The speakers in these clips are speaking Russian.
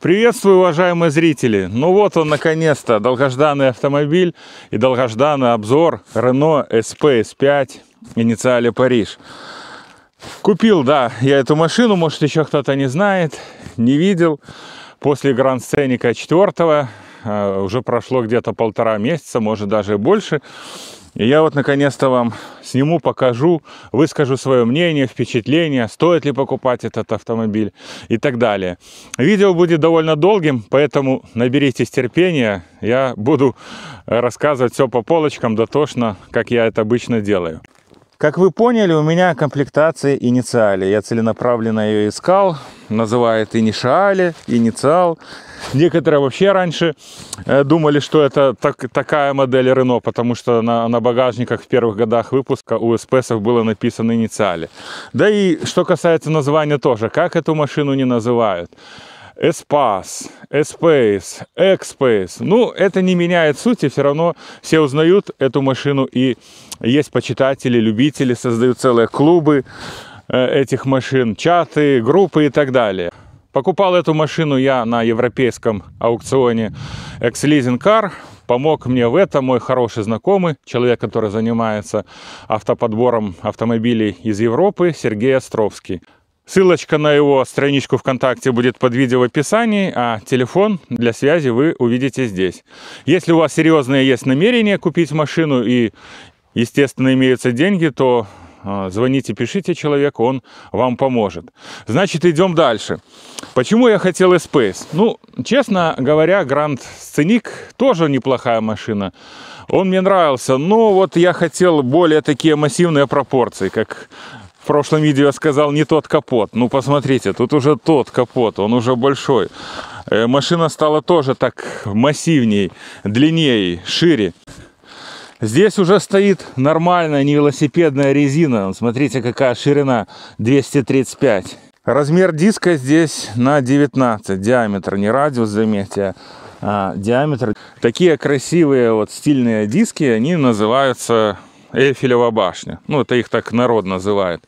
Приветствую, уважаемые зрители! Ну вот он, наконец-то, долгожданный автомобиль и долгожданный обзор Renault SPS 5 инициале Париж. Купил, да, я эту машину, может еще кто-то не знает, не видел. После Гранд Сценика 4 а, уже прошло где-то полтора месяца, может даже и больше. И я вот наконец-то вам сниму, покажу, выскажу свое мнение, впечатление, стоит ли покупать этот автомобиль и так далее. Видео будет довольно долгим, поэтому наберитесь терпения. Я буду рассказывать все по полочкам дотошно, как я это обычно делаю. Как вы поняли, у меня комплектация инициали. Я целенаправленно ее искал. Называют инициали, инициал. Некоторые вообще раньше э, думали, что это так, такая модель Рено, потому что на, на багажниках в первых годах выпуска у эспесов было написано инициали. Да и что касается названия тоже, как эту машину не называют? Эспас, Эспейс, Экспейс. Ну, это не меняет сути, все равно все узнают эту машину, и есть почитатели, любители, создают целые клубы э, этих машин, чаты, группы и так далее. Покупал эту машину я на европейском аукционе X-Leasing Car. Помог мне в этом мой хороший знакомый, человек, который занимается автоподбором автомобилей из Европы, Сергей Островский. Ссылочка на его страничку ВКонтакте будет под видео в описании, а телефон для связи вы увидите здесь. Если у вас серьезные есть намерения купить машину и, естественно, имеются деньги, то а, звоните, пишите человеку, он вам поможет. Значит, идем дальше. Почему я хотел Space? Ну, честно говоря, Grand Scenic тоже неплохая машина. Он мне нравился, но вот я хотел более такие массивные пропорции, как прошлом видео сказал, не тот капот. Ну, посмотрите, тут уже тот капот, он уже большой. Э, машина стала тоже так массивней, длиннее, шире. Здесь уже стоит нормальная невелосипедная резина. Смотрите, какая ширина, 235. Размер диска здесь на 19, диаметр, не радиус, заметьте, а диаметр. Такие красивые вот стильные диски, они называются Эйфелева башня. Ну, это их так народ называет.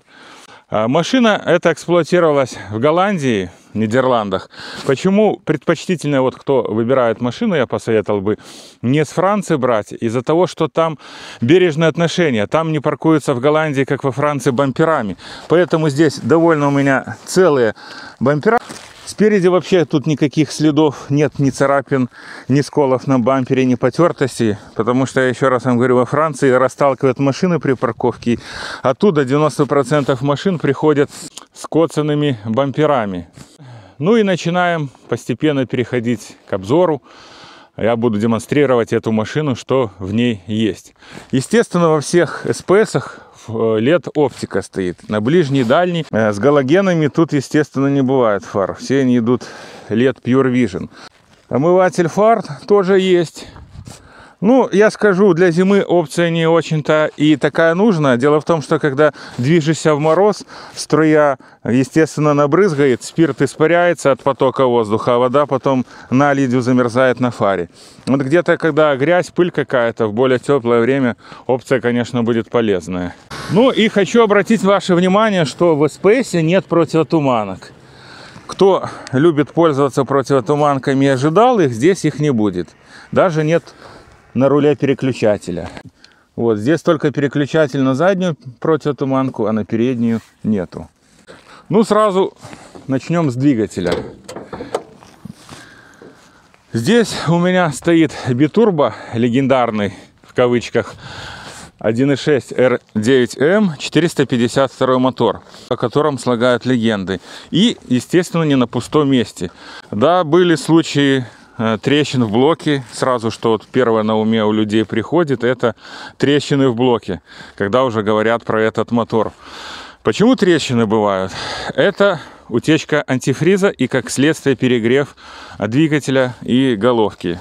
А машина эта эксплуатировалась в Голландии, в Нидерландах. Почему предпочтительно, вот кто выбирает машину, я посоветовал бы не с Франции брать, из-за того, что там бережное отношение. Там не паркуются в Голландии, как во Франции, бамперами. Поэтому здесь довольно у меня целые бампера. Спереди вообще тут никаких следов нет, ни царапин, ни сколов на бампере, ни потертости, потому что, я еще раз вам говорю, во Франции расталкивают машины при парковке, оттуда 90% машин приходят с коцанными бамперами. Ну и начинаем постепенно переходить к обзору. Я буду демонстрировать эту машину, что в ней есть. Естественно, во всех СПСах лет оптика стоит. На ближний, дальний. Э, с галогенами тут, естественно, не бывает фар. Все они идут лет Pure Vision. Омыватель фар тоже есть. Ну, я скажу, для зимы опция не очень-то и такая нужна. Дело в том, что когда движешься в мороз, струя, естественно, набрызгает, спирт испаряется от потока воздуха, а вода потом наледью замерзает на фаре. Вот где-то, когда грязь, пыль какая-то, в более теплое время опция, конечно, будет полезная. Ну и хочу обратить ваше внимание, что в SPS нет противотуманок. Кто любит пользоваться противотуманками и ожидал их, здесь их не будет. Даже нет на руле переключателя. Вот здесь только переключатель на заднюю противотуманку, а на переднюю нету. Ну, сразу начнем с двигателя. Здесь у меня стоит битурбо, легендарный в кавычках, 1.6 R9M 452 мотор, о котором слагают легенды. И, естественно, не на пустом месте. Да, были случаи трещин в блоке. Сразу, что вот первое на уме у людей приходит, это трещины в блоке, когда уже говорят про этот мотор. Почему трещины бывают? Это утечка антифриза и, как следствие, перегрев двигателя и головки.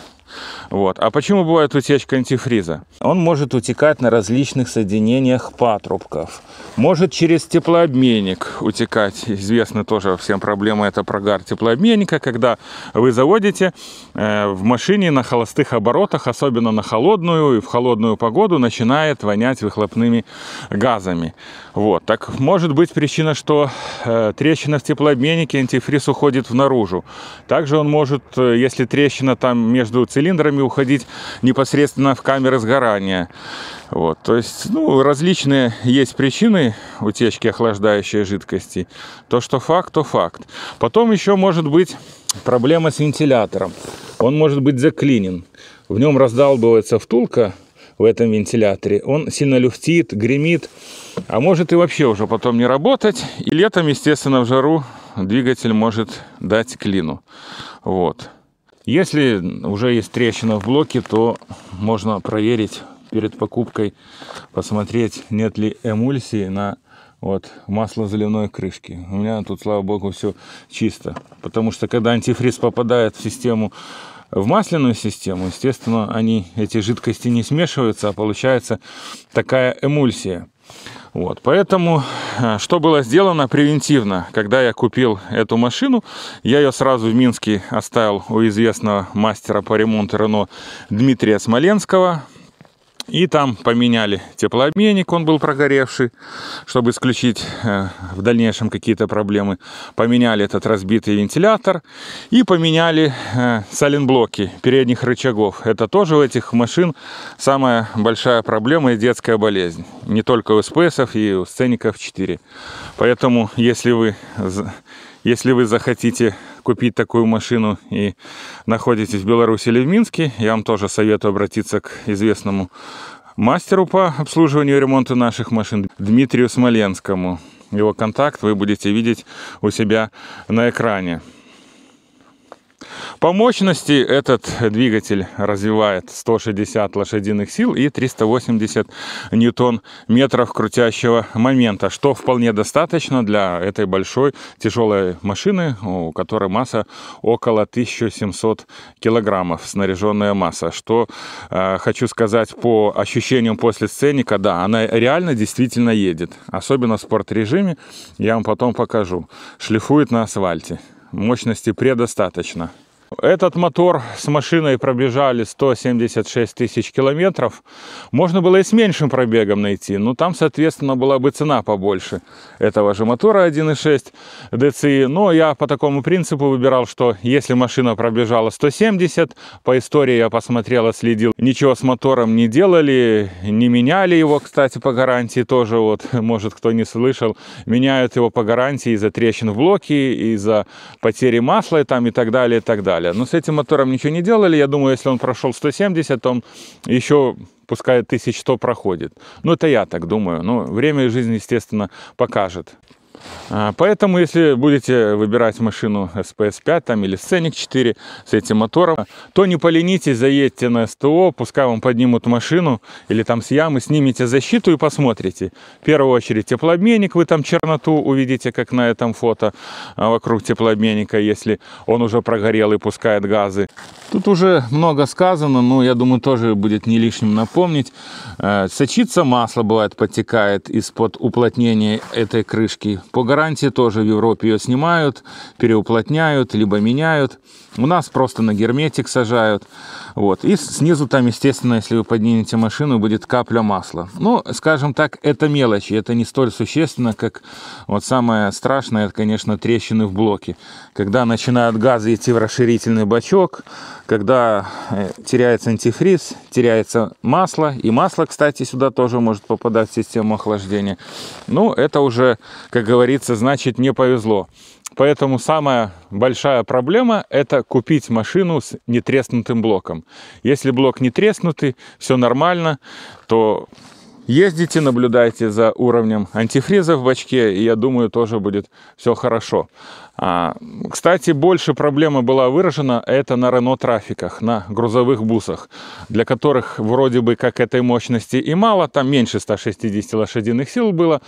Вот. А почему бывает утечка антифриза? Он может утекать на различных соединениях патрубков. Может через теплообменник утекать. Известна тоже всем проблема это прогар теплообменника, когда вы заводите э, в машине на холостых оборотах, особенно на холодную и в холодную погоду, начинает вонять выхлопными газами. Вот. Так может быть причина, что э, трещина в теплообменнике, антифриз уходит наружу. Также он может, э, если трещина там между цилиндрами, уходить непосредственно в камеры сгорания. Вот. То есть ну, различные есть причины утечки охлаждающей жидкости. То, что факт, то факт. Потом еще может быть проблема с вентилятором. Он может быть заклинен. В нем раздалбывается втулка в этом вентиляторе. Он сильно люфтит, гремит, а может и вообще уже потом не работать. И летом, естественно, в жару двигатель может дать клину. Вот. Если уже есть трещина в блоке, то можно проверить перед покупкой, посмотреть, нет ли эмульсии на вот масло заливной крышки. У меня тут, слава богу, все чисто. Потому что когда антифриз попадает в систему в масляную систему, естественно, они, эти жидкости не смешиваются, а получается такая эмульсия. Вот, поэтому, э, что было сделано превентивно, когда я купил эту машину, я ее сразу в Минске оставил у известного мастера по ремонту Рено Дмитрия Смоленского, и там поменяли теплообменник, он был прогоревший, чтобы исключить э, в дальнейшем какие-то проблемы. Поменяли этот разбитый вентилятор и поменяли э, саленблоки передних рычагов. Это тоже у этих машин самая большая проблема и детская болезнь. Не только у СПСов и у Сцеников 4. Поэтому, если вы, если вы захотите купить такую машину и находитесь в Беларуси или в Минске, я вам тоже советую обратиться к известному мастеру по обслуживанию и ремонту наших машин Дмитрию Смоленскому. Его контакт вы будете видеть у себя на экране. По мощности этот двигатель развивает 160 лошадиных сил и 380 ньютон-метров крутящего момента, что вполне достаточно для этой большой тяжелой машины, у которой масса около 1700 килограммов, снаряженная масса. Что э, хочу сказать по ощущениям после сценика, да, она реально действительно едет, особенно в спорт-режиме, я вам потом покажу. Шлифует на асфальте мощности предостаточно. Этот мотор с машиной пробежали 176 тысяч километров. Можно было и с меньшим пробегом найти, но там, соответственно, была бы цена побольше этого же мотора 1.6 DCI. Но я по такому принципу выбирал, что если машина пробежала 170, по истории я посмотрел, следил, ничего с мотором не делали, не меняли его, кстати, по гарантии тоже, вот, может, кто не слышал, меняют его по гарантии из-за трещин в блоке, из-за потери масла и там и так далее, и так далее далее. Но с этим мотором ничего не делали. Я думаю, если он прошел 170, то он еще пускай 1100 проходит. Ну, это я так думаю. Но время и жизнь, естественно, покажет. А, поэтому, если будете выбирать машину SPS 5 там, или Scenic 4 с этим мотором, то не поленитесь, заедьте на СТО, пускай вам поднимут машину или там с ямы, снимите защиту и посмотрите. В первую очередь теплообменник, вы там черноту увидите, как на этом фото а, вокруг теплообменника, если он уже прогорел и пускает газы. Тут уже много сказано, но я думаю, тоже будет не лишним напомнить. Э, сочится масло, бывает, подтекает из-под уплотнения этой крышки по гарантии тоже в Европе ее снимают, переуплотняют, либо меняют. У нас просто на герметик сажают. Вот. И снизу там, естественно, если вы поднимете машину, будет капля масла. Ну, скажем так, это мелочи, это не столь существенно, как вот самое страшное, это, конечно, трещины в блоке. Когда начинают газы идти в расширительный бачок, когда э, теряется антифриз, теряется масло, и масло, кстати, сюда тоже может попадать в систему охлаждения. Ну, это уже, как говорится, значит не повезло. Поэтому самая большая проблема – это купить машину с нетреснутым блоком. Если блок не треснутый, все нормально, то ездите, наблюдайте за уровнем антифриза в бачке, и я думаю, тоже будет все хорошо. А, кстати, больше проблема была выражена это на Рено трафиках, на грузовых бусах, для которых вроде бы как этой мощности и мало, там меньше 160 лошадиных сил было.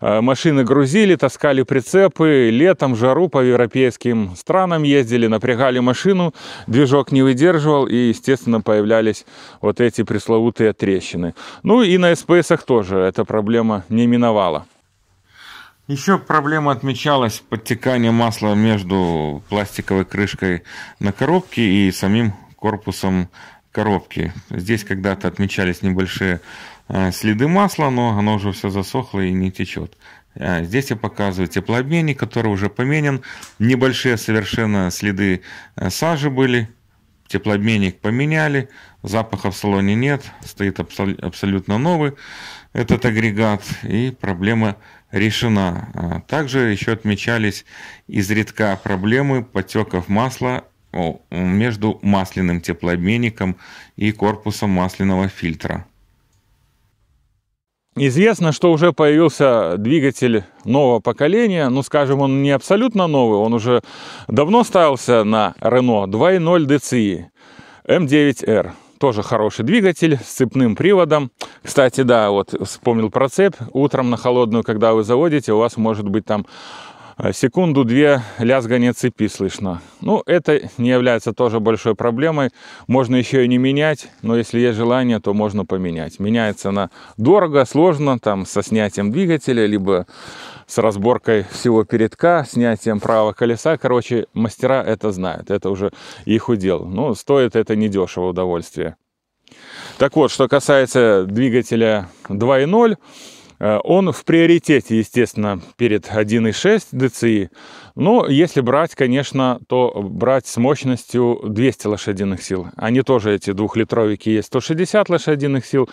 А, машины грузили, таскали прицепы, летом жару по европейским странам ездили, напрягали машину, движок не выдерживал и, естественно, появлялись вот эти пресловутые трещины. Ну и на СПСах тоже эта проблема не миновала. Еще проблема отмечалась подтекание масла между пластиковой крышкой на коробке и самим корпусом коробки. Здесь когда-то отмечались небольшие э, следы масла, но оно уже все засохло и не течет. А здесь я показываю теплообменник, который уже поменен. Небольшие совершенно следы э, сажи были. Теплообменник поменяли. Запаха в салоне нет. Стоит абсолютно новый этот агрегат. И проблема решена. А также еще отмечались изредка проблемы потеков масла между масляным теплообменником и корпусом масляного фильтра. Известно, что уже появился двигатель нового поколения. Ну, скажем, он не абсолютно новый, он уже давно ставился на Renault 2.0 DCI M9R тоже хороший двигатель с цепным приводом. Кстати, да, вот вспомнил про цепь. Утром на холодную, когда вы заводите, у вас может быть там секунду-две лязгание цепи слышно. Ну, это не является тоже большой проблемой. Можно еще и не менять, но если есть желание, то можно поменять. Меняется она дорого, сложно, там, со снятием двигателя, либо с разборкой всего передка, снятием правого колеса. Короче, мастера это знают, это уже их удел. Но стоит это недешево удовольствие. Так вот, что касается двигателя 2.0, э, он в приоритете, естественно, перед 1.6 DCI. Но если брать, конечно, то брать с мощностью 200 лошадиных сил. Они тоже, эти двухлитровики, есть 160 лошадиных сил.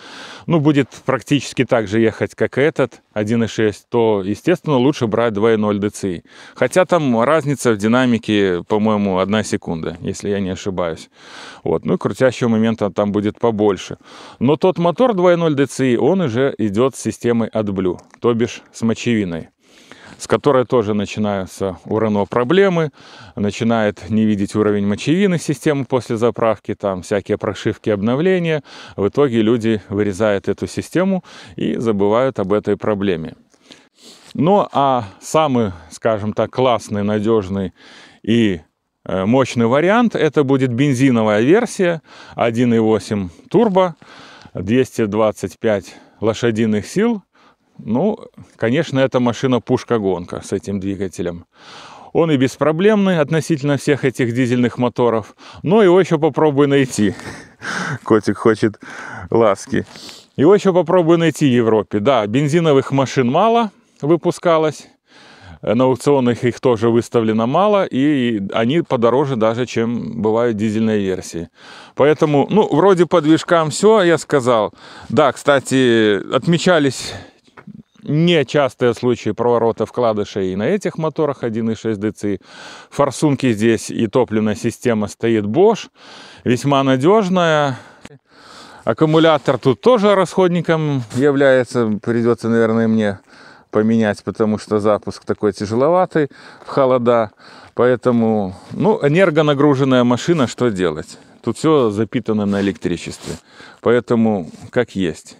Ну, будет практически так же ехать, как этот 1.6, то, естественно, лучше брать 2.0 DCI. Хотя там разница в динамике, по-моему, одна секунда, если я не ошибаюсь. Вот. Ну, крутящего момента там будет побольше. Но тот мотор 2.0 DCI, он уже идет с системой AdBlue, то бишь с мочевиной с которой тоже начинаются у Рено проблемы, начинает не видеть уровень мочевины системы после заправки, там всякие прошивки, обновления. В итоге люди вырезают эту систему и забывают об этой проблеме. Ну а самый, скажем так, классный, надежный и э, мощный вариант это будет бензиновая версия 1.8 турбо 225 лошадиных сил ну, конечно, это машина-пушка-гонка с этим двигателем. Он и беспроблемный относительно всех этих дизельных моторов, но его еще попробуй найти. Котик хочет ласки. Его еще попробуй найти в Европе. Да, бензиновых машин мало выпускалось, на аукционах их тоже выставлено мало, и они подороже даже, чем бывают дизельные версии. Поэтому, ну, вроде по движкам все, я сказал. Да, кстати, отмечались нечастые случаи проворота вкладышей и на этих моторах 1.6 DC. Форсунки здесь и топливная система стоит Bosch. Весьма надежная. Аккумулятор тут тоже расходником является. Придется, наверное, мне поменять, потому что запуск такой тяжеловатый в холода. Поэтому, ну, энергонагруженная машина, что делать? Тут все запитано на электричестве. Поэтому как есть.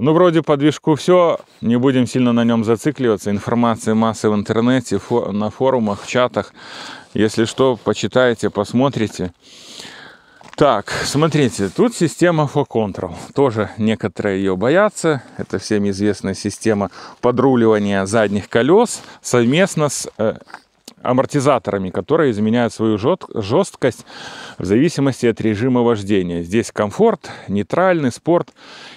Ну, вроде по движку все, не будем сильно на нем зацикливаться. Информации массы в интернете, фо на форумах, в чатах. Если что, почитайте, посмотрите. Так, смотрите, тут система For Control. Тоже некоторые ее боятся. Это всем известная система подруливания задних колес совместно с э, амортизаторами, которые изменяют свою жесткость в зависимости от режима вождения. Здесь комфорт, нейтральный, спорт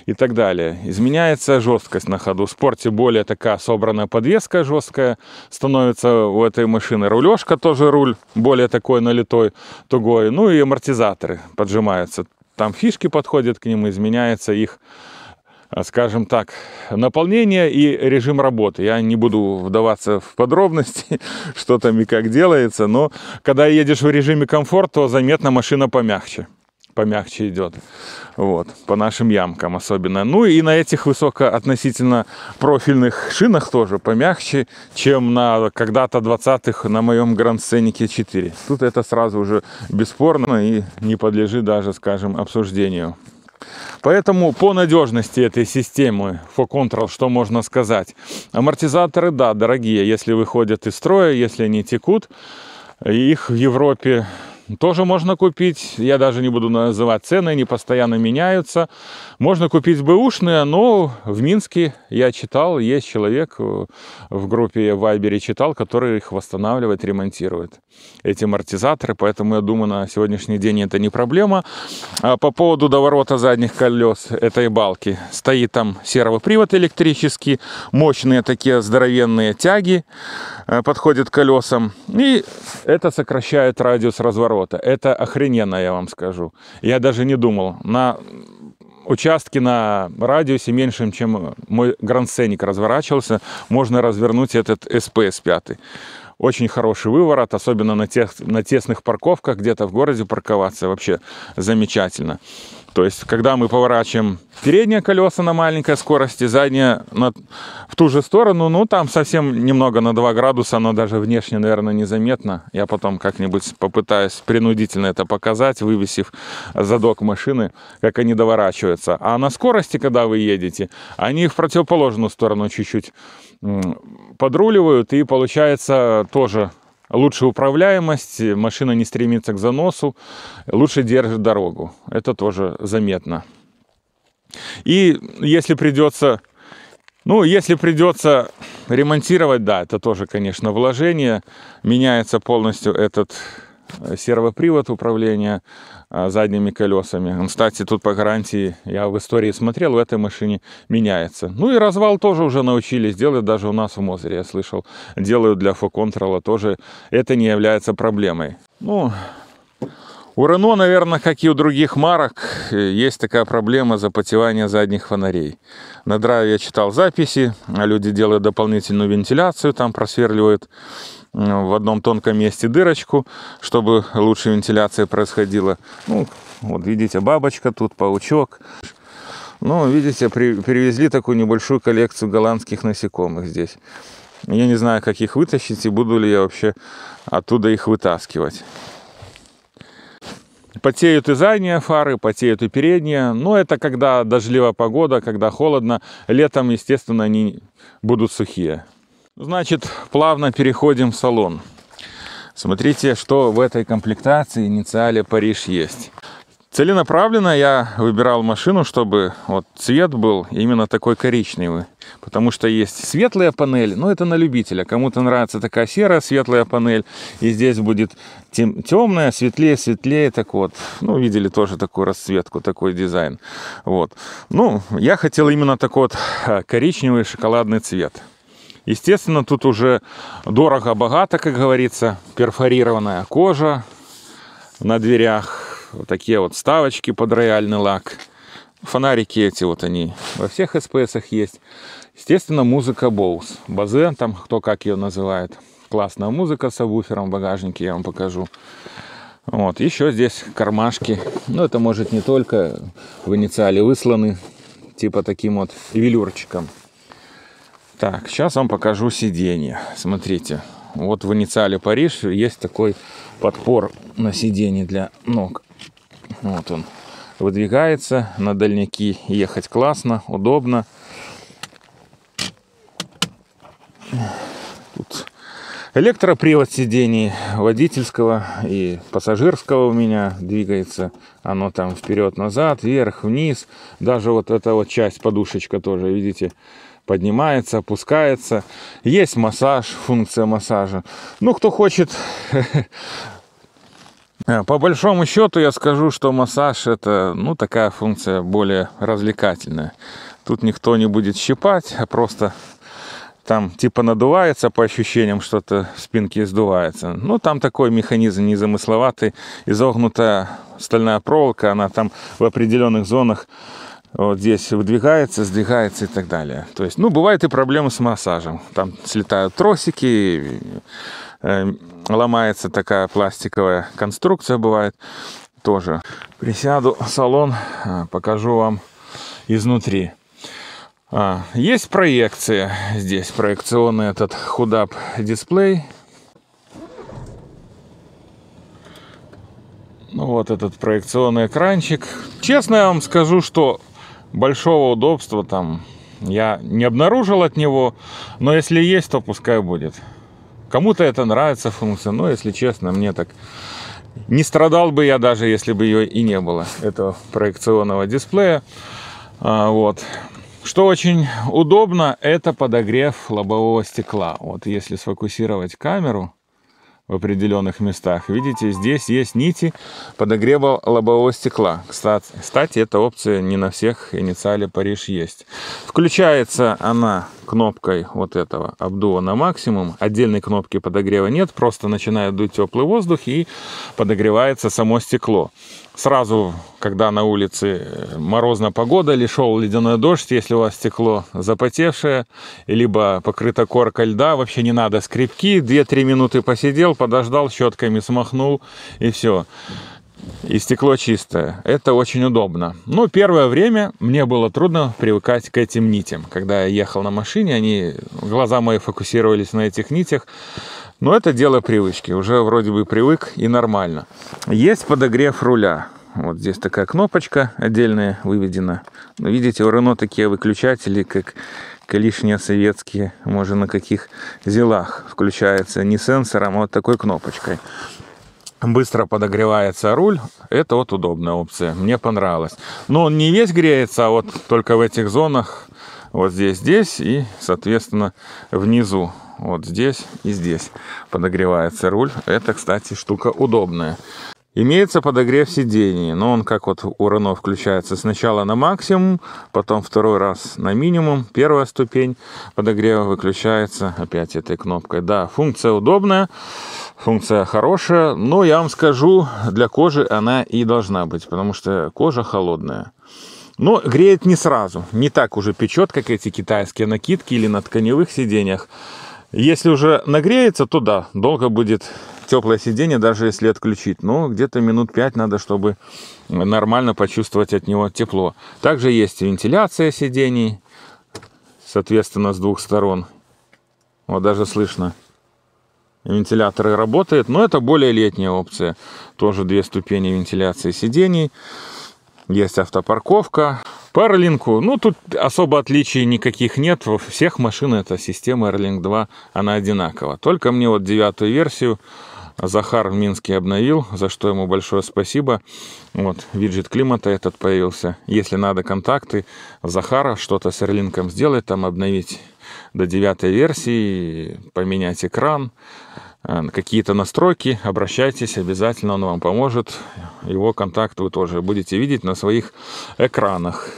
и так далее. Изменяется жесткость на ходу. В спорте более такая собранная подвеска жесткая становится у этой машины. Рулежка тоже руль более такой налитой, тугой. Ну и амортизаторы поджимаются. Там фишки подходят к ним, изменяется их скажем так, наполнение и режим работы. Я не буду вдаваться в подробности, что там и как делается, но когда едешь в режиме комфорт, то заметно машина помягче. помягче идет. Вот, по нашим ямкам особенно. Ну и на этих высокоотносительно профильных шинах тоже помягче, чем на когда-то 20-х на моем Гранд Сценике 4. Тут это сразу уже бесспорно и не подлежит даже, скажем, обсуждению. Поэтому по надежности этой системы FO-Control, что можно сказать? Амортизаторы, да, дорогие, если выходят из строя, если они текут. Их в Европе тоже можно купить. Я даже не буду называть цены, они постоянно меняются. Можно купить бэушные, но в Минске я читал, есть человек в группе Вайбере читал, который их восстанавливает, ремонтирует. Эти амортизаторы, поэтому я думаю, на сегодняшний день это не проблема. А по поводу доворота задних колес этой балки. Стоит там сервопривод электрический, мощные такие здоровенные тяги э, подходят колесам. И это сокращает радиус разворота. Это охрененно, я вам скажу. Я даже не думал. На участке на радиусе меньшем, чем мой Гранд разворачивался, можно развернуть этот СПС 5. Очень хороший выворот, особенно на, тех, на тесных парковках, где-то в городе парковаться, вообще замечательно. То есть, когда мы поворачиваем передние колеса на маленькой скорости, задние на, в ту же сторону, ну, там совсем немного на 2 градуса, но даже внешне, наверное, незаметно. Я потом как-нибудь попытаюсь принудительно это показать, вывесив задок машины, как они доворачиваются. А на скорости, когда вы едете, они в противоположную сторону чуть-чуть подруливают, и получается тоже лучше управляемость, машина не стремится к заносу, лучше держит дорогу. Это тоже заметно. И если придется, ну, если придется ремонтировать, да, это тоже, конечно, вложение. Меняется полностью этот сервопривод управления задними колесами. Кстати, тут по гарантии, я в истории смотрел, в этой машине меняется. Ну и развал тоже уже научились делать, даже у нас в Мозере, я слышал, делают для фоконтрола тоже. Это не является проблемой. Ну, у Рено, наверное, как и у других марок, есть такая проблема запотевания задних фонарей. На драйве я читал записи, а люди делают дополнительную вентиляцию, там просверливают в одном тонком месте дырочку, чтобы лучше вентиляция происходила. Ну, вот видите, бабочка тут, паучок. Ну, видите, при, привезли такую небольшую коллекцию голландских насекомых здесь. Я не знаю, как их вытащить и буду ли я вообще оттуда их вытаскивать. Потеют и задние фары, потеют и передние. Но это когда дождливая погода, когда холодно. Летом, естественно, они будут сухие. Значит, плавно переходим в салон. Смотрите, что в этой комплектации инициале Париж есть. Целенаправленно я выбирал машину, чтобы вот цвет был именно такой коричневый. Потому что есть светлая панель, но это на любителя. Кому-то нравится такая серая светлая панель. И здесь будет тем, темная, светлее, светлее. Так вот, ну, видели тоже такую расцветку, такой дизайн. Вот. Ну, я хотел именно такой вот а, коричневый шоколадный цвет. Естественно, тут уже дорого-богато, как говорится, перфорированная кожа на дверях, вот такие вот ставочки под рояльный лак. Фонарики эти вот они во всех СПСах есть. Естественно, музыка Bose. Базе, там кто как ее называет. Классная музыка с абвуфером в багажнике, я вам покажу. Вот, еще здесь кармашки. Ну, это может не только в инициале высланы, типа таким вот велюрчиком. Так, сейчас вам покажу сиденье. Смотрите, вот в инициале Париж есть такой подпор на сиденье для ног. Вот он. Выдвигается, на дальники ехать классно, удобно. Тут электропривод сидений водительского и пассажирского у меня двигается. Оно там вперед-назад, вверх, вниз. Даже вот эта вот часть, подушечка тоже, видите, поднимается, опускается. Есть массаж, функция массажа. Ну, кто хочет... По большому счету я скажу, что массаж это, ну, такая функция более развлекательная. Тут никто не будет щипать, а просто там типа надувается по ощущениям, что-то в спинке сдувается. Ну, там такой механизм незамысловатый, изогнутая стальная проволока, она там в определенных зонах вот здесь выдвигается, сдвигается и так далее. То есть, ну, бывают и проблемы с массажем. Там слетают тросики, э, ломается такая пластиковая конструкция бывает. тоже присяду в салон, а, покажу вам изнутри. А, есть проекция здесь, проекционный этот худап дисплей. Ну вот этот проекционный экранчик. Честно я вам скажу, что большого удобства там я не обнаружил от него, но если есть, то пускай будет. Кому-то это нравится функция, но если честно, мне так не страдал бы я даже, если бы ее и не было, этого проекционного дисплея. А, вот. Что очень удобно, это подогрев лобового стекла. Вот если сфокусировать камеру в определенных местах, видите, здесь есть нити подогрева лобового стекла. Кстати, эта опция не на всех инициале Париж есть. Включается она кнопкой вот этого обдува на максимум. Отдельной кнопки подогрева нет, просто начинает дуть теплый воздух и подогревается само стекло сразу, когда на улице морозная погода или шел ледяной дождь, если у вас стекло запотевшее, либо покрыто коркой льда, вообще не надо скрипки, 2-3 минуты посидел, подождал, щетками смахнул и все. И стекло чистое. Это очень удобно. Но первое время мне было трудно привыкать к этим нитям. Когда я ехал на машине, они, глаза мои фокусировались на этих нитях. Но это дело привычки. Уже вроде бы привык и нормально. Есть подогрев руля. Вот здесь такая кнопочка отдельная выведена. Но видите, у Рено такие выключатели, как лишние советские, может на каких зелах включается не сенсором, а вот такой кнопочкой. Быстро подогревается руль. Это вот удобная опция. Мне понравилось. Но он не весь греется, а вот только в этих зонах. Вот здесь, здесь и, соответственно, внизу вот здесь и здесь подогревается руль. Это, кстати, штука удобная. Имеется подогрев сидений, но он как вот у Рено включается сначала на максимум, потом второй раз на минимум. Первая ступень подогрева выключается опять этой кнопкой. Да, функция удобная, функция хорошая, но я вам скажу, для кожи она и должна быть, потому что кожа холодная. Но греет не сразу, не так уже печет, как эти китайские накидки или на тканевых сиденьях. Если уже нагреется, то да, долго будет теплое сиденье, даже если отключить. Но где-то минут 5 надо, чтобы нормально почувствовать от него тепло. Также есть вентиляция сидений, соответственно, с двух сторон. Вот даже слышно. Вентиляторы работают, но это более летняя опция. Тоже две ступени вентиляции сидений. Есть автопарковка. По Airlink, ну тут особо отличий никаких нет. Во всех машин эта система Airlink 2, она одинакова. Только мне вот девятую версию Захар в Минске обновил, за что ему большое спасибо. Вот, виджет климата этот появился. Если надо контакты Захара, что-то с Airlink сделать, там обновить до девятой версии, поменять экран, какие-то настройки, обращайтесь, обязательно он вам поможет. Его контакт вы тоже будете видеть на своих экранах.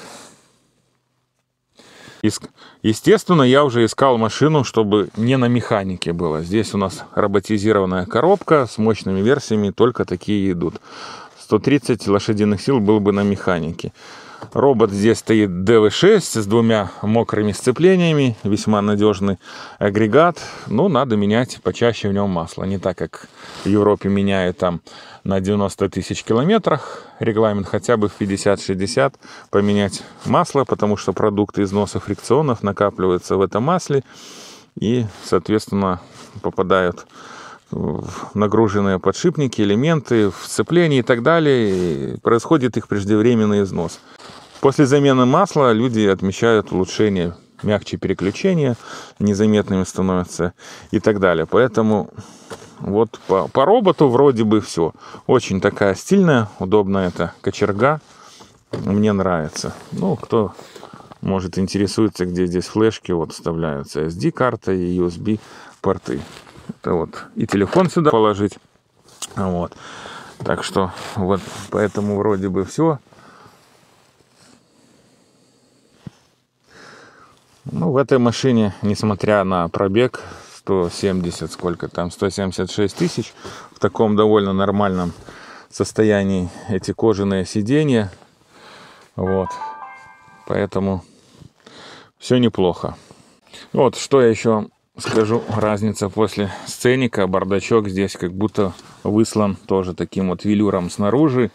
Естественно, я уже искал машину, чтобы не на механике было. Здесь у нас роботизированная коробка с мощными версиями, только такие идут. 130 лошадиных сил был бы на механике. Робот здесь стоит DV6 с двумя мокрыми сцеплениями, весьма надежный агрегат. Но надо менять почаще в нем масло. Не так, как в Европе меняют там на 90 тысяч километрах. Регламент хотя бы в 50-60 поменять масло, потому что продукты износа фрикционов накапливаются в этом масле и, соответственно, попадают нагруженные подшипники, элементы, вцепления и так далее, и происходит их преждевременный износ. После замены масла люди отмечают улучшение мягче переключения, незаметными становятся и так далее. Поэтому вот по, по роботу вроде бы все. Очень такая стильная, удобная эта кочерга. Мне нравится. Ну, кто может интересуется, где здесь флешки, вот вставляются SD-карта и USB порты. Это вот и телефон сюда положить. Вот. Так что вот поэтому вроде бы все. Ну, в этой машине, несмотря на пробег 170, сколько там, 176 тысяч, в таком довольно нормальном состоянии эти кожаные сиденья. Вот. Поэтому все неплохо. Вот, что я еще скажу, разница после сценика. Бардачок здесь как будто выслан тоже таким вот велюром снаружи.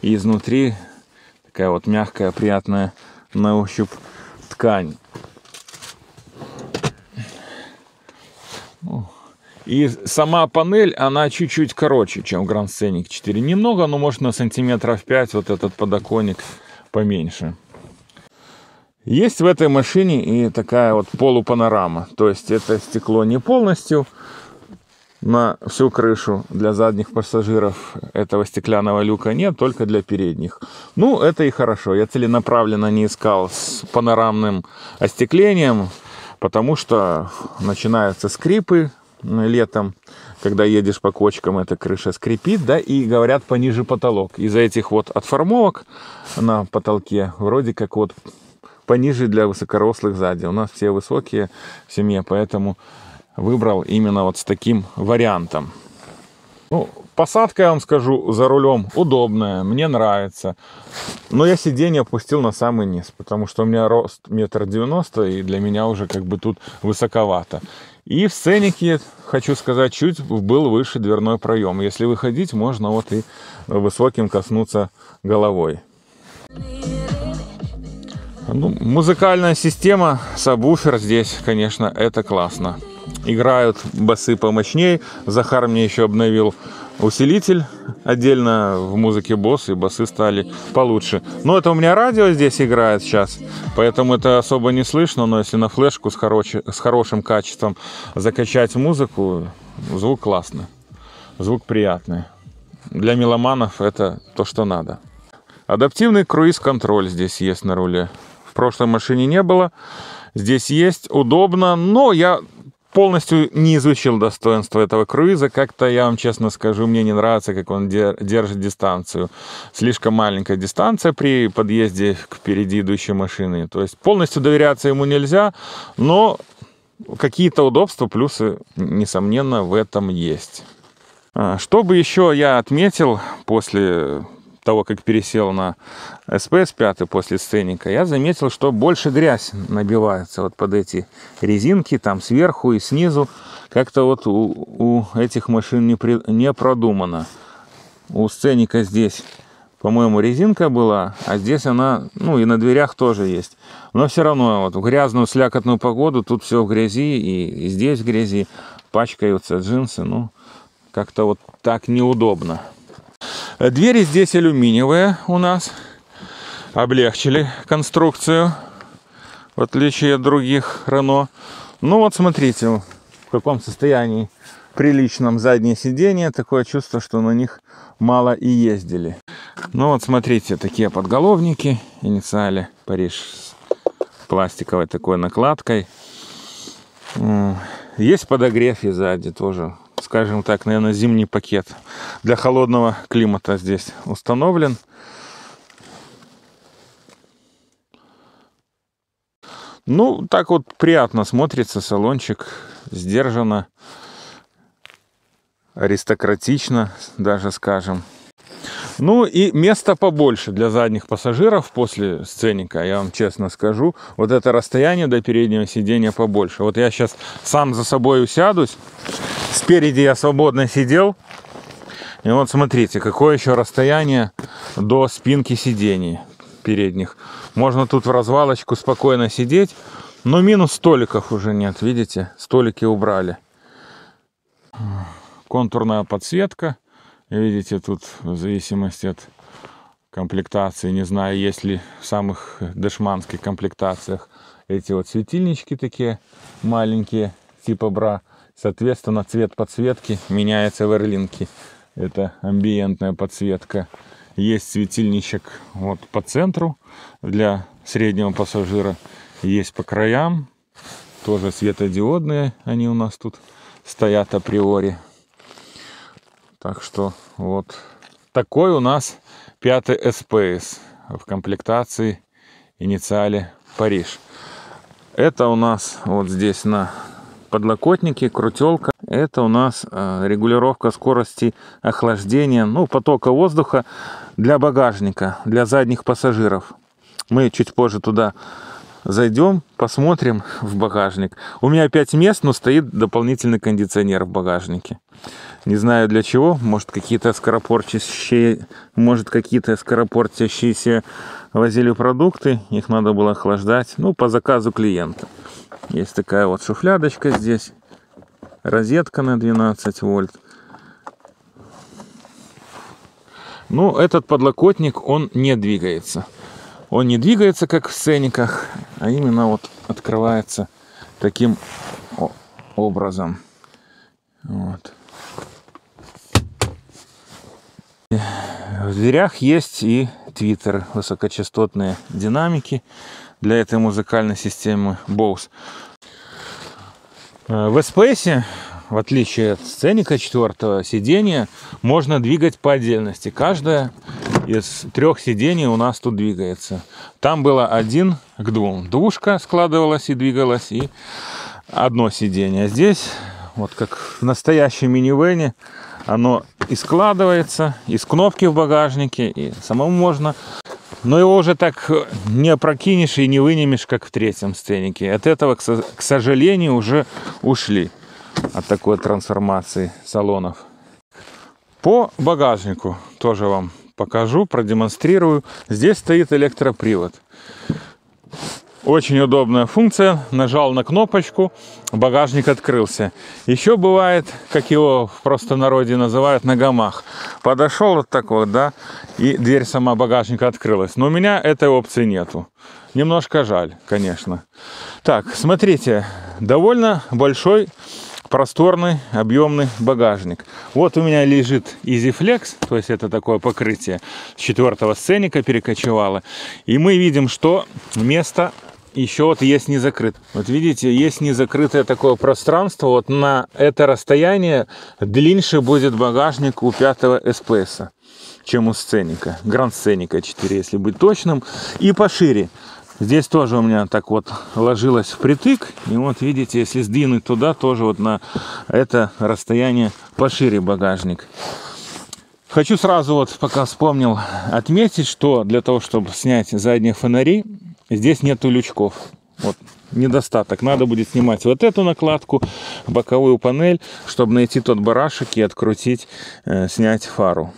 И изнутри такая вот мягкая, приятная на ощупь ткань. И сама панель, она чуть-чуть короче, чем Grand Scenic 4. Немного, но может на сантиметров 5 вот этот подоконник поменьше. Есть в этой машине и такая вот полупанорама. То есть это стекло не полностью на всю крышу для задних пассажиров этого стеклянного люка нет, только для передних. Ну, это и хорошо. Я целенаправленно не искал с панорамным остеклением, потому что начинаются скрипы летом, когда едешь по кочкам, эта крыша скрипит, да, и говорят пониже потолок. Из-за этих вот отформовок на потолке вроде как вот пониже для высокорослых сзади. У нас все высокие в семье, поэтому выбрал именно вот с таким вариантом. Ну, посадка, я вам скажу, за рулем удобная, мне нравится. Но я сиденье опустил на самый низ, потому что у меня рост метр девяносто, и для меня уже как бы тут высоковато. И в сценике, хочу сказать, чуть был выше дверной проем. Если выходить, можно вот и высоким коснуться головой. Ну, музыкальная система, сабвуфер здесь, конечно, это классно. Играют басы помощнее. Захар мне еще обновил усилитель отдельно в музыке босс, и басы стали получше. Но это у меня радио здесь играет сейчас, поэтому это особо не слышно, но если на флешку с, хорош... с хорошим качеством закачать музыку, звук классный, звук приятный. Для меломанов это то, что надо. Адаптивный круиз-контроль здесь есть на руле прошлой машине не было. Здесь есть, удобно, но я полностью не изучил достоинства этого круиза. Как-то, я вам честно скажу, мне не нравится, как он держит дистанцию. Слишком маленькая дистанция при подъезде к впереди идущей машины. То есть полностью доверяться ему нельзя, но какие-то удобства, плюсы, несомненно, в этом есть. А, что бы еще я отметил после того, как пересел на СПС 5 после сценика, я заметил, что больше грязь набивается вот под эти резинки, там сверху и снизу. Как-то вот у, у этих машин не, при, не продумано. У сценика здесь, по-моему, резинка была, а здесь она, ну и на дверях тоже есть. Но все равно вот в грязную слякотную погоду тут все в грязи и, и здесь в грязи, пачкаются джинсы, ну как-то вот так неудобно. Двери здесь алюминиевые у нас. Облегчили конструкцию, в отличие от других Рено. Ну вот смотрите, в каком состоянии приличном заднее сиденье. Такое чувство, что на них мало и ездили. Ну вот смотрите, такие подголовники. Инициали Париж с пластиковой такой накладкой. Есть подогрев и сзади тоже скажем так, наверное, зимний пакет для холодного климата здесь установлен. Ну, так вот приятно смотрится салончик, сдержанно, аристократично, даже скажем. Ну и место побольше для задних пассажиров после сценика, я вам честно скажу. Вот это расстояние до переднего сидения побольше. Вот я сейчас сам за собой усядусь. Спереди я свободно сидел. И вот смотрите, какое еще расстояние до спинки сидений передних. Можно тут в развалочку спокойно сидеть. Но минус столиков уже нет, видите? Столики убрали. Контурная подсветка. Видите, тут в зависимости от комплектации, не знаю, есть ли в самых дешманских комплектациях эти вот светильнички такие маленькие, типа бра. Соответственно, цвет подсветки меняется в эрлинке. Это амбиентная подсветка. Есть светильничек вот по центру для среднего пассажира. Есть по краям. Тоже светодиодные они у нас тут стоят априори. Так что вот такой у нас пятый СПС в комплектации инициале Париж. Это у нас вот здесь на подлокотнике крутелка. Это у нас э, регулировка скорости охлаждения, ну, потока воздуха для багажника, для задних пассажиров. Мы чуть позже туда зайдем, посмотрим в багажник. У меня 5 мест, но стоит дополнительный кондиционер в багажнике. Не знаю для чего, может какие-то скоропортящие, может какие-то скоропортящиеся возили продукты, их надо было охлаждать, ну, по заказу клиента. Есть такая вот шуфлядочка здесь, розетка на 12 вольт. Ну, этот подлокотник, он не двигается. Он не двигается, как в сцениках, а именно вот открывается таким образом. Вот. В дверях есть и твиттер, высокочастотные динамики для этой музыкальной системы Bose. Э, в SPS, в отличие от сценика четвертого сидения, можно двигать по отдельности. Каждое из трех сидений у нас тут двигается. Там было один к двум. Двушка складывалась и двигалась, и одно сиденье. Здесь, вот как в настоящем минивене, оно и складывается, из кнопки в багажнике, и самому можно. Но его уже так не опрокинешь и не вынимешь, как в третьем сценике. От этого, к сожалению, уже ушли от такой трансформации салонов. По багажнику тоже вам покажу, продемонстрирую. Здесь стоит электропривод. Очень удобная функция. Нажал на кнопочку, багажник открылся. Еще бывает, как его в простонародье называют, на гамах. Подошел вот так вот, да, и дверь сама багажника открылась. Но у меня этой опции нету. Немножко жаль, конечно. Так, смотрите, довольно большой просторный объемный багажник. Вот у меня лежит EasyFlex, то есть это такое покрытие с четвертого сценика перекочевало. И мы видим, что место еще вот есть не закрыт. Вот видите, есть незакрытое такое пространство. Вот на это расстояние длиннее будет багажник у пятого СПС, чем у сценика. Гранд сценика 4, если быть точным. И пошире. Здесь тоже у меня так вот ложилось впритык. И вот видите, если сдвинуть туда, тоже вот на это расстояние пошире багажник. Хочу сразу вот, пока вспомнил, отметить, что для того, чтобы снять задние фонари, Здесь нету лючков. Вот недостаток. Надо будет снимать вот эту накладку, боковую панель, чтобы найти тот барашек и открутить, э, снять фару.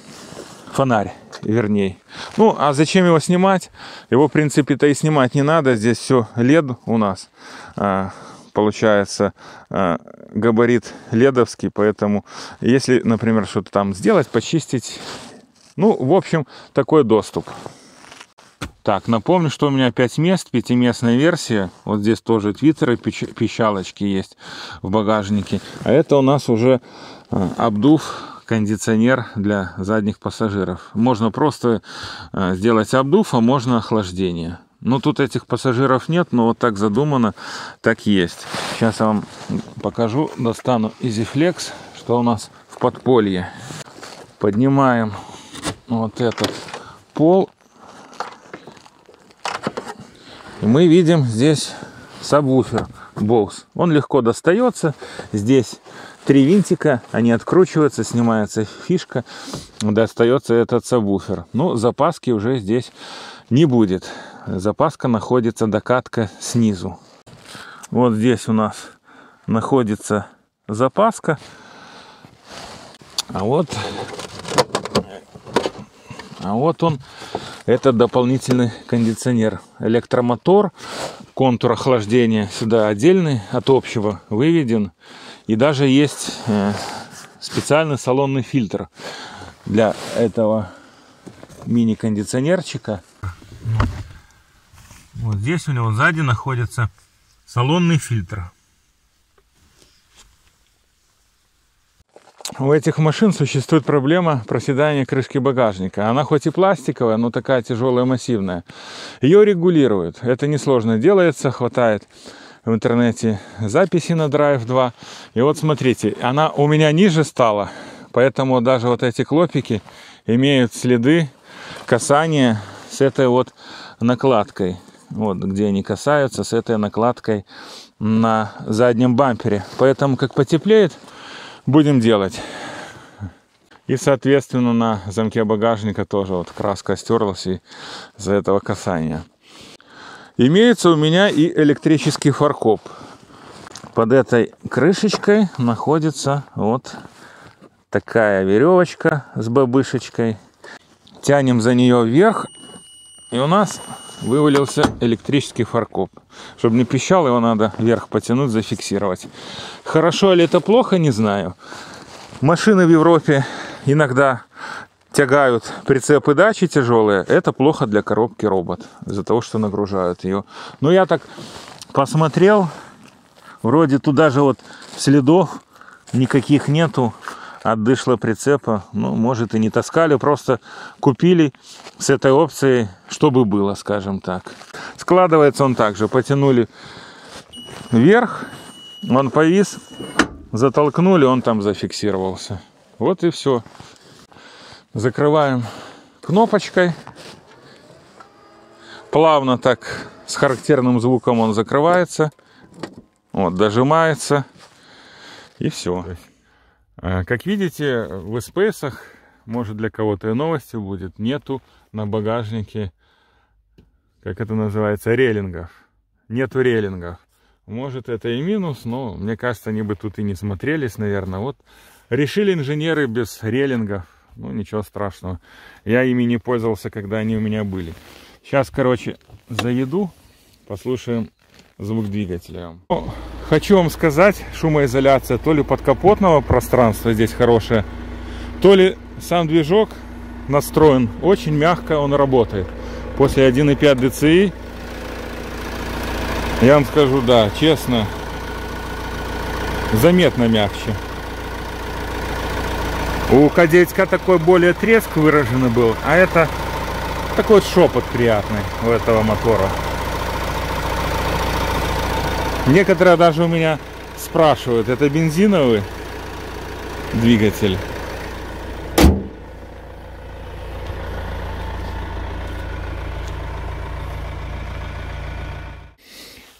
Фонарь, вернее. Ну, а зачем его снимать? Его, в принципе-то и снимать не надо. Здесь все LED у нас. А, получается а, габарит ледовский, поэтому если, например, что-то там сделать, почистить, ну, в общем, такой доступ. Так, напомню, что у меня 5 мест, пятиместная версия. Вот здесь тоже твиттеры, пищалочки есть в багажнике. А это у нас уже э, обдув кондиционер для задних пассажиров. Можно просто э, сделать обдув, а можно охлаждение. Ну, тут этих пассажиров нет, но вот так задумано, так есть. Сейчас я вам покажу, достану EasyFlex, что у нас в подполье. Поднимаем вот этот пол и мы видим здесь сабвуфер Bose. Он легко достается. Здесь три винтика, они откручиваются, снимается фишка, достается этот сабвуфер. Ну, запаски уже здесь не будет. Запаска находится докатка снизу. Вот здесь у нас находится запаска. А вот, а вот он это дополнительный кондиционер. Электромотор, контур охлаждения сюда отдельный, от общего выведен. И даже есть э, специальный салонный фильтр для этого мини-кондиционерчика. Вот здесь у него сзади находится салонный фильтр. у этих машин существует проблема проседания крышки багажника. Она хоть и пластиковая, но такая тяжелая, массивная. Ее регулируют. Это несложно делается, хватает в интернете записи на Drive 2. И вот смотрите, она у меня ниже стала, поэтому даже вот эти клопики имеют следы касания с этой вот накладкой. Вот где они касаются, с этой накладкой на заднем бампере. Поэтому как потеплеет, будем делать. И, соответственно, на замке багажника тоже вот краска стерлась из-за этого касания. Имеется у меня и электрический фаркоп. Под этой крышечкой находится вот такая веревочка с бабышечкой. Тянем за нее вверх, и у нас вывалился электрический фаркоп. Чтобы не пищал, его надо вверх потянуть, зафиксировать. Хорошо ли это плохо, не знаю. Машины в Европе иногда тягают прицепы дачи тяжелые. Это плохо для коробки робот, из-за того, что нагружают ее. Но я так посмотрел, Вроде туда же вот следов никаких нету от дышла прицепа. Ну, может и не таскали, просто купили с этой опцией, чтобы было, скажем так. Складывается он также. Потянули вверх, он повис, затолкнули, он там зафиксировался. Вот и все. Закрываем кнопочкой. Плавно так, с характерным звуком он закрывается. Вот, дожимается. И все. А, как видите, в СПСах, может для кого-то и новости будет, нету на багажнике, как это называется, релингов. Нету релингов. Может это и минус, но мне кажется, они бы тут и не смотрелись, наверное. Вот решили инженеры без релингов. Ну, ничего страшного. Я ими не пользовался, когда они у меня были. Сейчас, короче, заведу, послушаем звук двигателя. Хочу вам сказать, шумоизоляция то ли подкапотного пространства здесь хорошая, то ли сам движок настроен очень мягко, он работает. После 1.5 DCI, я вам скажу, да, честно, заметно мягче. У кадетика такой более треск выраженный был, а это такой шепот приятный у этого мотора. Некоторые даже у меня спрашивают, это бензиновый двигатель?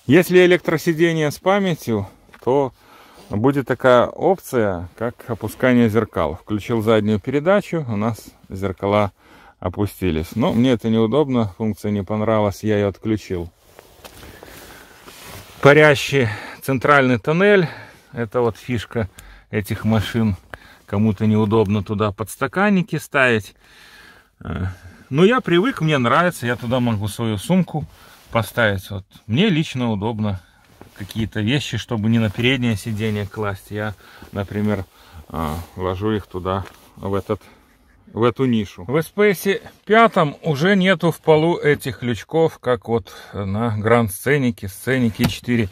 Если электросидение с памятью, то будет такая опция, как опускание зеркал. Включил заднюю передачу, у нас зеркала опустились. Но мне это неудобно, функция не понравилась, я ее отключил парящий центральный тоннель. Это вот фишка этих машин. Кому-то неудобно туда подстаканники ставить. Э, Но ну, я привык, мне нравится. Я туда могу свою сумку поставить. Вот. Мне лично удобно какие-то вещи, чтобы не на переднее сиденье класть. Я, например, э, ложу их туда, в этот в эту нишу. В SPS 5 уже нету в полу этих лючков, как вот на Гранд Сценике, Сценике 4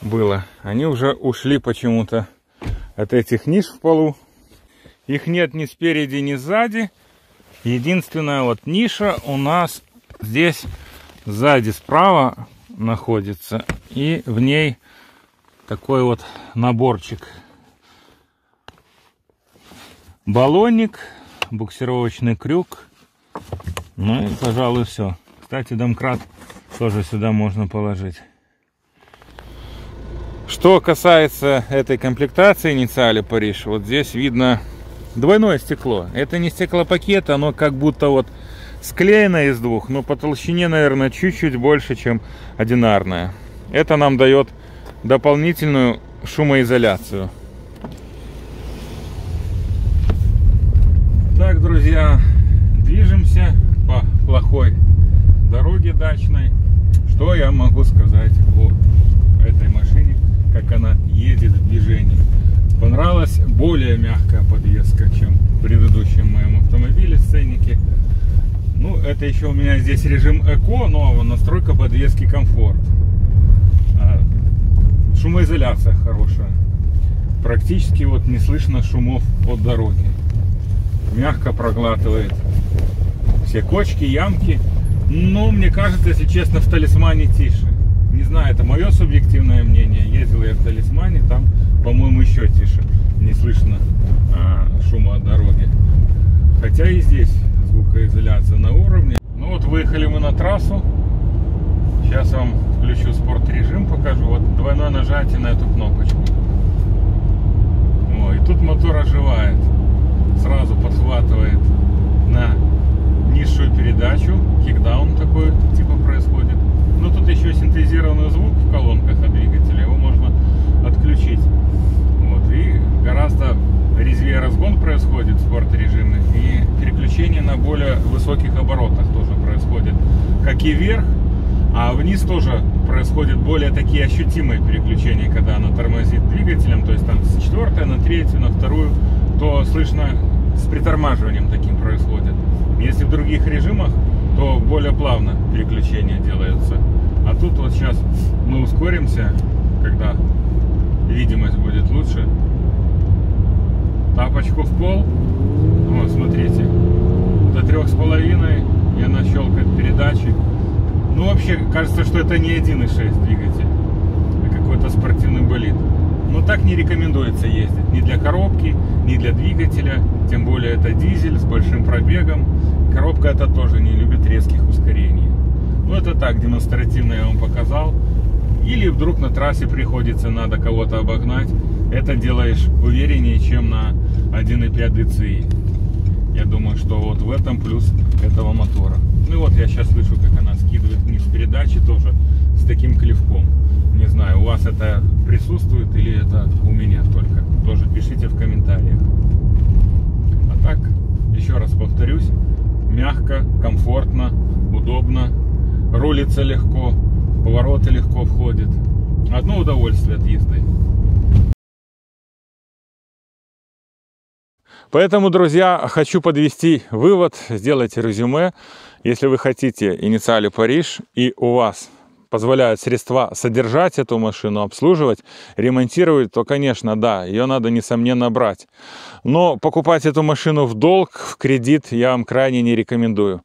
было. Они уже ушли почему-то от этих ниш в полу. Их нет ни спереди, ни сзади. Единственная вот ниша у нас здесь сзади справа находится. И в ней такой вот наборчик. Баллонник буксировочный крюк. Ну и, пожалуй, все. Кстати, домкрат тоже сюда можно положить. Что касается этой комплектации инициали Париж, вот здесь видно двойное стекло. Это не стеклопакет, оно как будто вот склеено из двух, но по толщине, наверное, чуть-чуть больше, чем одинарное. Это нам дает дополнительную шумоизоляцию. Так, друзья, движемся по плохой дороге дачной. Что я могу сказать о этой машине, как она едет в движении? Понравилась более мягкая подвеска, чем в предыдущем моем автомобиле сценнике. Ну, это еще у меня здесь режим эко, но настройка подвески комфорт. А, шумоизоляция хорошая. Практически вот не слышно шумов от дороги мягко проглатывает все кочки, ямки. Но мне кажется, если честно, в талисмане тише. Не знаю, это мое субъективное мнение. Ездил я в талисмане, там, по-моему, еще тише. Не слышно а, шума от дороги. Хотя и здесь звукоизоляция на уровне. Ну вот выехали мы на трассу. Сейчас вам включу спорт режим, покажу. Вот двойное нажатие на эту кнопочку. Ой, и тут мотор оживает. Сразу подхватывает на низшую передачу. Кикдаун такой типа происходит. Но тут еще синтезированный звук в колонках от двигателя. Его можно отключить. Вот, и гораздо резвее разгон происходит в спорт-режиме. И переключение на более высоких оборотах тоже происходит. Как и вверх, а вниз тоже происходит более такие ощутимые переключения, когда она тормозит двигателем, то есть там с четвертой на третью, на вторую, то слышно с притормаживанием таким происходит. Если в других режимах, то более плавно переключения делаются. А тут вот сейчас мы ускоримся, когда видимость будет лучше. Тапочку в пол. Вот, смотрите. До трех с половиной и она щелкает передачи. Ну, вообще, кажется, что это не 1.6 двигатель, а какой-то спортивный болид. Но так не рекомендуется ездить. Ни для коробки, ни для двигателя. Тем более это дизель с большим пробегом. Коробка это тоже не любит резких ускорений. Ну, это так, демонстративно я вам показал. Или вдруг на трассе приходится, надо кого-то обогнать. Это делаешь увереннее, чем на 1.5 DCI. Я думаю, что вот в этом плюс этого мотора. Ну и вот я сейчас слышу, как она скидывает передачи тоже с таким клевком. Не знаю, у вас это присутствует или это у меня только. Тоже пишите в комментариях. А так, еще раз повторюсь, мягко, комфортно, удобно, рулится легко, повороты легко входит. Одно удовольствие от езды. Поэтому, друзья, хочу подвести вывод, сделать резюме. Если вы хотите инициали Париж и у вас позволяют средства содержать эту машину, обслуживать, ремонтировать, то, конечно, да, ее надо, несомненно, брать. Но покупать эту машину в долг, в кредит я вам крайне не рекомендую.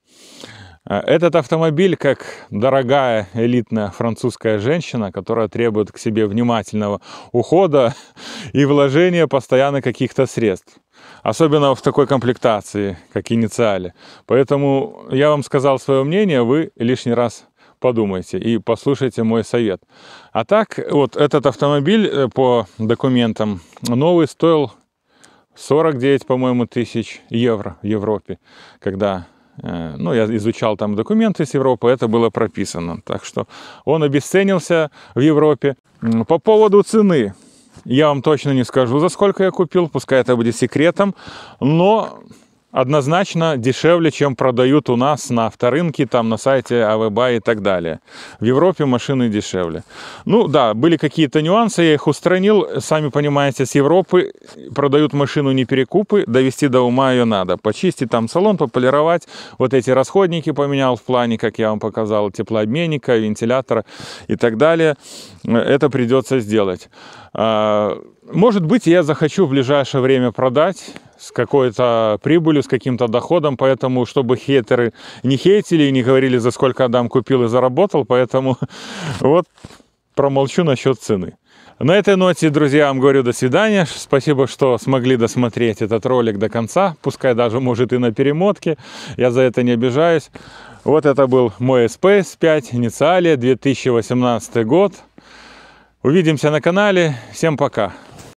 Э, этот автомобиль, как дорогая элитная французская женщина, которая требует к себе внимательного ухода и вложения постоянно каких-то средств. Особенно в такой комплектации, как инициали. Поэтому я вам сказал свое мнение, вы лишний раз подумайте и послушайте мой совет. А так, вот этот автомобиль э, по документам новый стоил 49, по-моему, тысяч евро в Европе, когда Э, ну, я изучал там документы с Европы, это было прописано. Так что он обесценился в Европе. По поводу цены, я вам точно не скажу, за сколько я купил, пускай это будет секретом, но однозначно дешевле, чем продают у нас на авторынке, там на сайте АВБ и так далее. В Европе машины дешевле. Ну да, были какие-то нюансы, я их устранил. Сами понимаете, с Европы продают машину не перекупы, довести до ума ее надо. Почистить там салон, пополировать, вот эти расходники поменял в плане, как я вам показал, теплообменника, вентилятора и так далее. Это придется сделать. А, может быть, я захочу в ближайшее время продать с какой-то прибылью, с каким-то доходом, поэтому, чтобы хейтеры не хейтили и не говорили, за сколько Адам купил и заработал, поэтому вот промолчу насчет цены. На этой ноте, друзья, вам говорю до свидания. Спасибо, что смогли досмотреть этот ролик до конца. Пускай даже, может, и на перемотке. Я за это не обижаюсь. Вот это был мой Space 5 Инициалия 2018 год. Увидимся на канале. Всем пока.